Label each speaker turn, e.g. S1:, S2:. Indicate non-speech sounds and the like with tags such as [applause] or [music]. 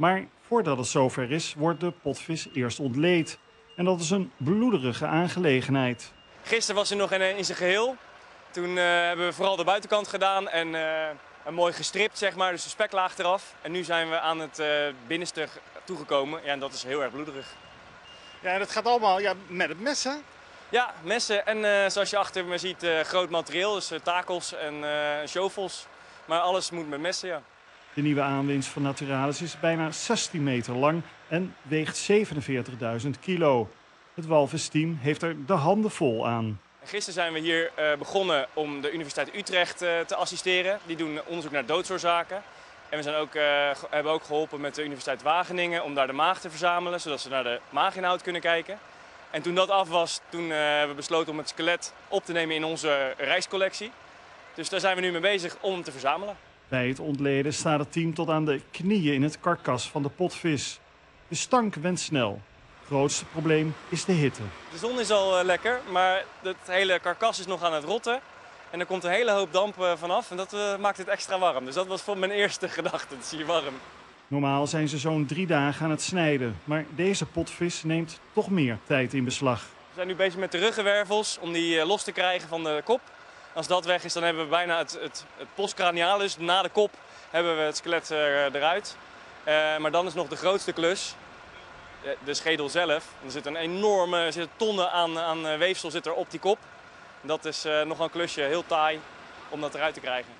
S1: Maar voordat het zover is, wordt de potvis eerst ontleed. En dat is een bloederige aangelegenheid.
S2: Gisteren was hij nog in, in zijn geheel. Toen eh, hebben we vooral de buitenkant gedaan en eh, een mooi gestript, zeg maar, dus de speklaag eraf. En nu zijn we aan het eh, binnenste toegekomen. Ja, en dat is heel erg bloederig.
S3: Ja, en dat gaat allemaal ja, met het mes, hè?
S2: Ja, messen en eh, zoals je achter me ziet, eh, groot materieel. Dus eh, takels en eh shovels. Maar alles moet met messen, ja.
S1: De nieuwe aanwinst van Naturalis is bijna 16 meter lang en weegt 47.000 kilo. Het walvisteam heeft er de handen vol aan.
S2: En Gisteren zijn we hier eh, begonnen om de Universiteit Utrecht eh, te assisteren. Die doen onderzoek naar doodsoorzaken. En we zijn ook, eh, hebben ook geholpen met de Universiteit Wageningen om daar de maag te verzamelen, zodat ze naar de maaginhoud kunnen kijken. En toen dat af was, toen hebben we besloten om het skelet op te nemen in onze reiscollectie. Dus daar zijn we nu mee bezig om te verzamelen.
S1: Bij het ontleden staat het team tot aan de knieën in het karkas van de potvis. De stank went snel. Grootste probleem is de hitte.
S2: De zon is al eh, lekker, maar het hele karkas is nog aan het rotten. En er komt een hele hoop damp eh, vanaf en dat eh, maakt het extra warm. Dus dat was voor mijn [laughs] eerste gedachte, het is hier warm.
S1: Normaal zijn ze zo'n drie dagen aan het snijden, maar deze potvis neemt toch meer tijd in beslag.
S2: We zijn nu bezig met de ruggenwervels om die los te krijgen van de kop. Als dat weg is, dan hebben we bijna het, het, het postcranialis. Na de kop hebben we het skelet eh, eruit. Eh, maar dan is nog de grootste klus, eh, de schedel zelf. Er zit een enorme, er zitten tonnen aan, aan weefsel zit er op die kop. Dat is eh, nog een klusje, heel taai, om dat eruit te krijgen.